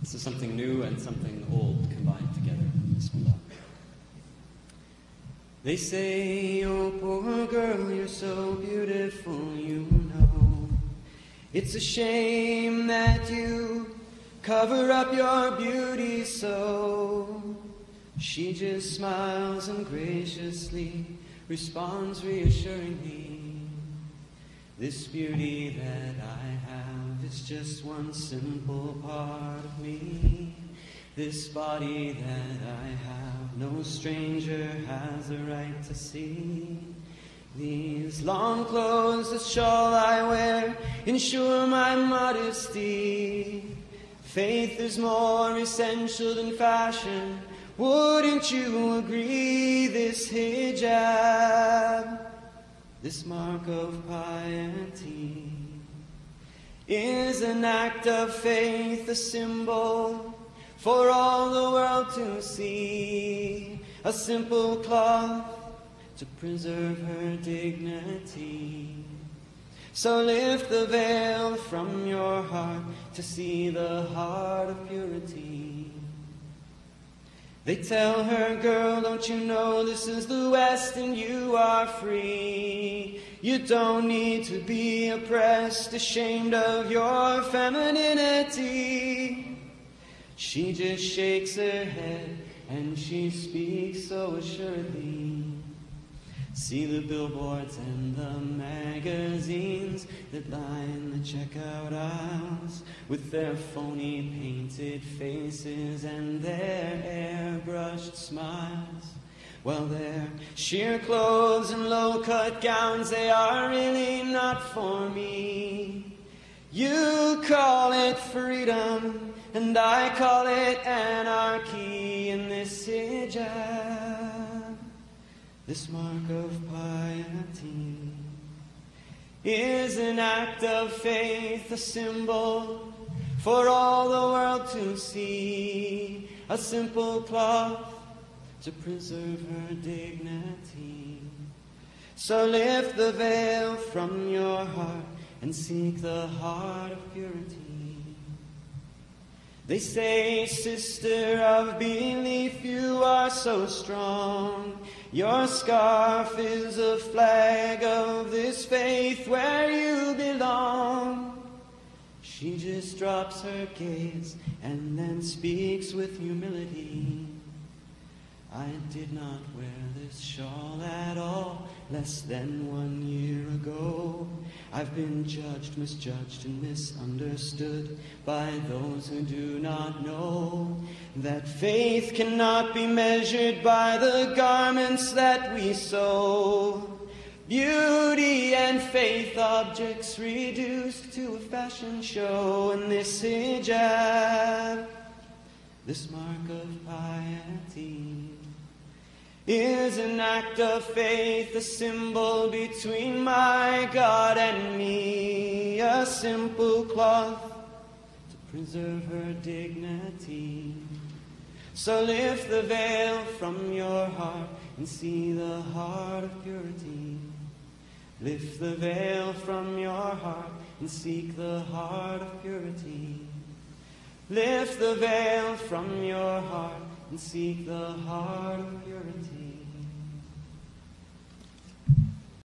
This is something new and something old combined together. They say, oh poor girl, you're so beautiful, you know. It's a shame that you cover up your beauty so. She just smiles and graciously responds reassuringly. This beauty that I have is just one simple part of me. This body that I have, no stranger has a right to see. These long clothes, this shawl I wear, ensure my modesty. Faith is more essential than fashion. Wouldn't you agree? This hijab, this mark of piety, is an act of faith, a symbol for all the world to see. A simple cloth to preserve her dignity. So lift the veil from your heart to see the heart of purity. They tell her, girl, don't you know this is the West and you are free? You don't need to be oppressed, ashamed of your femininity. She just shakes her head and she speaks so assuredly. See the billboards and the magazines that line the checkout aisles with their phony painted faces and their airbrushed smiles. Well, their sheer clothes and low cut gowns, they are really not for me. You call it freedom, and I call it anarchy in this hijab, this mark of piety is an act of faith, a symbol for all the world to see, a simple cloth to preserve her dignity. So lift the veil from your heart and seek the heart of purity. They say, sister of belief, you are so strong. Your scarf is a flag of this faith where you belong. She just drops her gaze and then speaks with humility. I did not wear this shawl at all less than one year ago. I've been judged, misjudged, and misunderstood by those who do not know that faith cannot be measured by the garments that we sew. Beauty and faith objects reduced to a fashion show, and this hijab, this mark of piety is an act of faith, a symbol between my God and me, a simple cloth to preserve her dignity. So lift the veil from your heart and see the heart of purity. Lift the veil from your heart and seek the heart of purity. Lift the veil from your heart and seek the heart of purity.